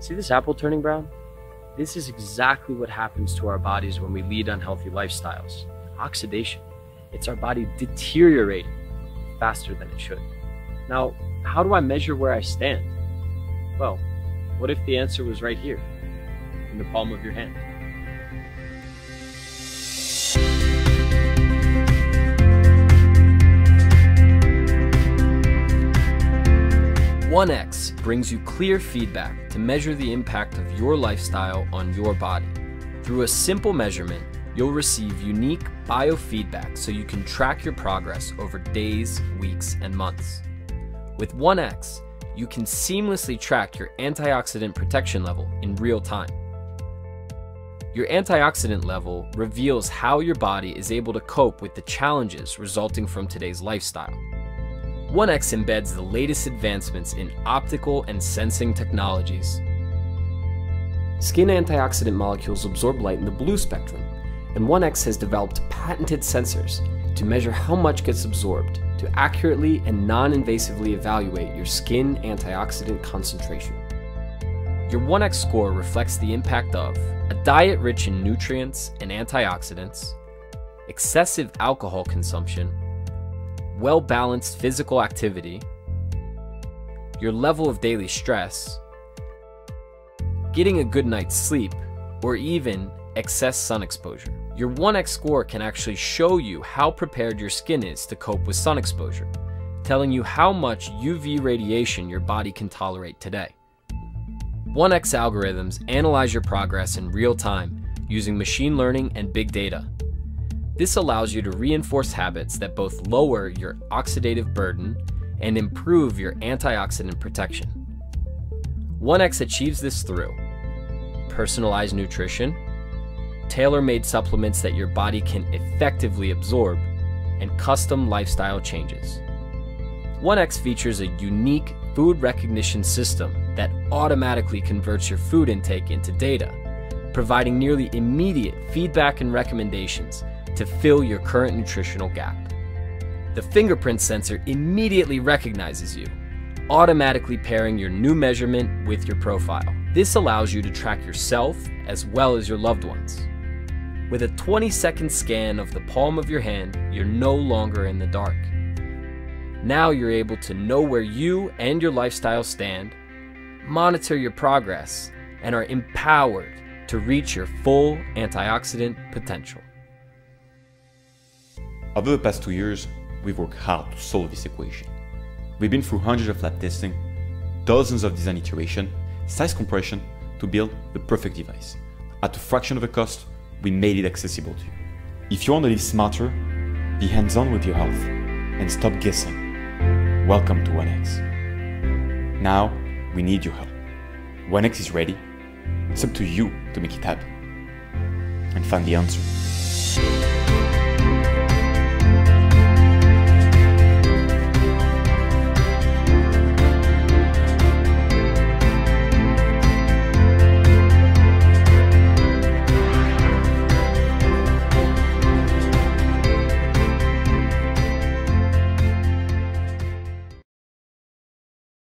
See this apple turning brown? This is exactly what happens to our bodies when we lead unhealthy lifestyles oxidation. It's our body deteriorating faster than it should. Now, how do I measure where I stand? Well, what if the answer was right here, in the palm of your hand? 1X brings you clear feedback to measure the impact of your lifestyle on your body. Through a simple measurement, you'll receive unique biofeedback so you can track your progress over days, weeks, and months. With 1X, you can seamlessly track your antioxidant protection level in real time. Your antioxidant level reveals how your body is able to cope with the challenges resulting from today's lifestyle. 1X embeds the latest advancements in optical and sensing technologies. Skin antioxidant molecules absorb light in the blue spectrum, and 1X has developed patented sensors to measure how much gets absorbed to accurately and non invasively evaluate your skin antioxidant concentration. Your 1X score reflects the impact of a diet rich in nutrients and antioxidants, excessive alcohol consumption, well balanced physical activity, your level of daily stress, getting a good night's sleep, or even excess sun exposure. Your 1x score can actually show you how prepared your skin is to cope with sun exposure, telling you how much UV radiation your body can tolerate today. 1x algorithms analyze your progress in real time using machine learning and big data this allows you to reinforce habits that both lower your oxidative burden and improve your antioxidant protection. 1X achieves this through personalized nutrition, tailor made supplements that your body can effectively absorb, and custom lifestyle changes. 1X features a unique food recognition system that automatically converts your food intake into data, providing nearly immediate feedback and recommendations to fill your current nutritional gap. The fingerprint sensor immediately recognizes you, automatically pairing your new measurement with your profile. This allows you to track yourself as well as your loved ones. With a 20 second scan of the palm of your hand, you're no longer in the dark. Now you're able to know where you and your lifestyle stand, monitor your progress, and are empowered to reach your full antioxidant potential. Over the past two years, we've worked hard to solve this equation. We've been through hundreds of lab testing, dozens of design iteration, size compression to build the perfect device. At a fraction of the cost, we made it accessible to you. If you want to live smarter, be hands-on with your health, and stop guessing, welcome to 1X. Now, we need your help. 1X is ready. It's up to you to make it happen and find the answer.